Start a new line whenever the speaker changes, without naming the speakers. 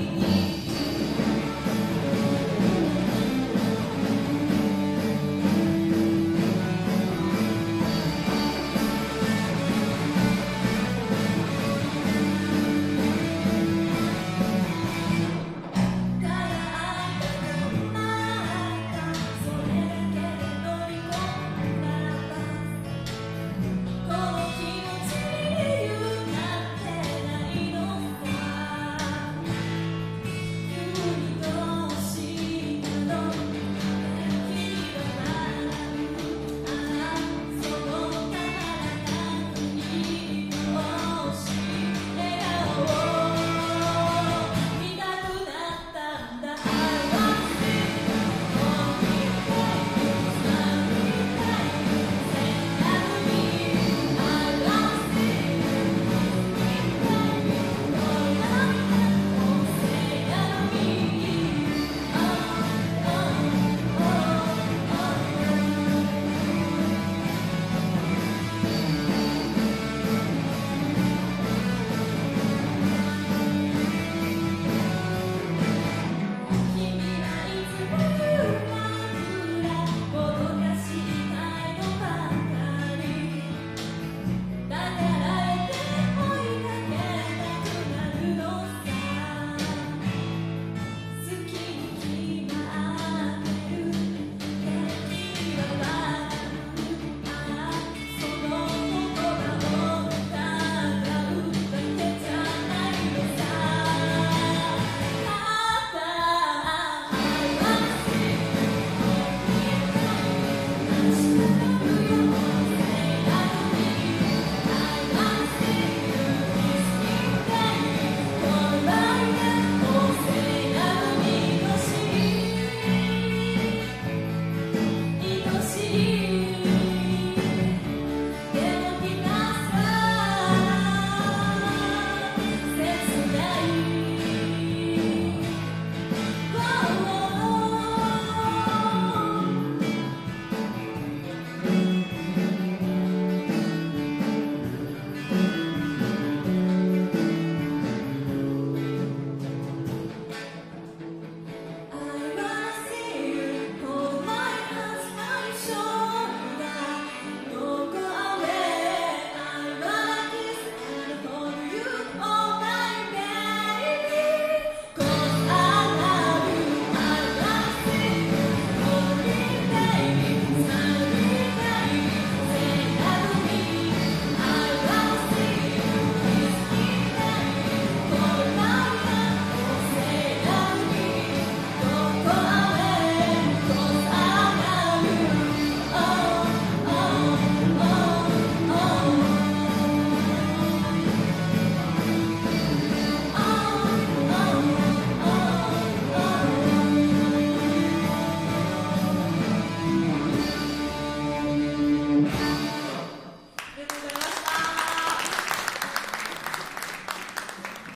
you. Thank you.